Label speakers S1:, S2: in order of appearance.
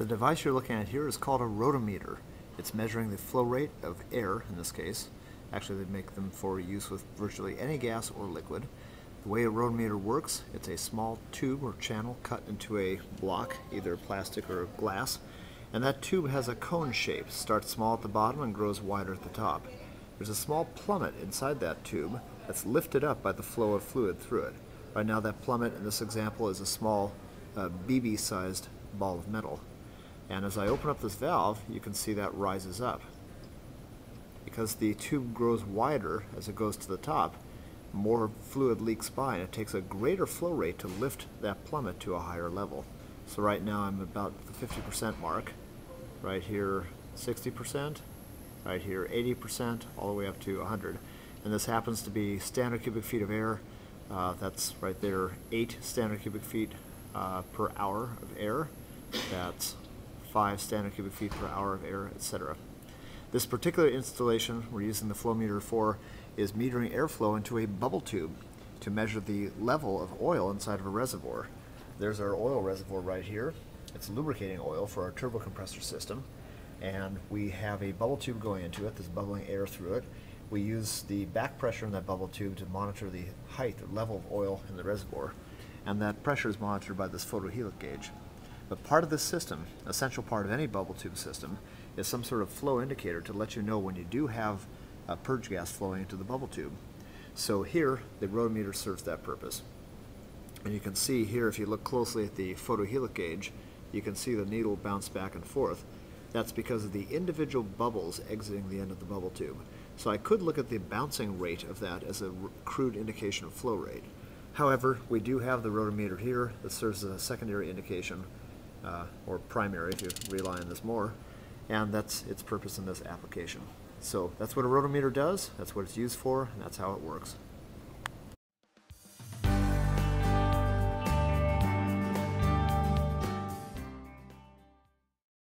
S1: The device you're looking at here is called a rotameter. It's measuring the flow rate of air, in this case. Actually, they make them for use with virtually any gas or liquid. The way a rotameter works, it's a small tube or channel cut into a block, either plastic or glass, and that tube has a cone shape, starts small at the bottom and grows wider at the top. There's a small plummet inside that tube that's lifted up by the flow of fluid through it. Right now that plummet in this example is a small uh, BB-sized ball of metal. And as I open up this valve, you can see that rises up. Because the tube grows wider as it goes to the top, more fluid leaks by and it takes a greater flow rate to lift that plummet to a higher level. So right now I'm about the 50% mark, right here 60%, right here 80%, all the way up to 100. And this happens to be standard cubic feet of air. Uh, that's right there, 8 standard cubic feet uh, per hour of air. That's 5 standard cubic feet per hour of air, etc. This particular installation we're using the flow meter for is metering airflow into a bubble tube to measure the level of oil inside of a reservoir. There's our oil reservoir right here. It's lubricating oil for our turbo compressor system and we have a bubble tube going into it, there's bubbling air through it. We use the back pressure in that bubble tube to monitor the height or level of oil in the reservoir and that pressure is monitored by this photohelic gauge. But part of this system, essential part of any bubble tube system, is some sort of flow indicator to let you know when you do have uh, purge gas flowing into the bubble tube. So here, the rotameter serves that purpose. And you can see here, if you look closely at the photohelic gauge, you can see the needle bounce back and forth. That's because of the individual bubbles exiting the end of the bubble tube. So I could look at the bouncing rate of that as a crude indication of flow rate. However, we do have the rotameter here that serves as a secondary indication uh, or primary if you rely on this more, and that's its purpose in this application. So that's what a rotameter does, that's what it's used for, and that's how it works.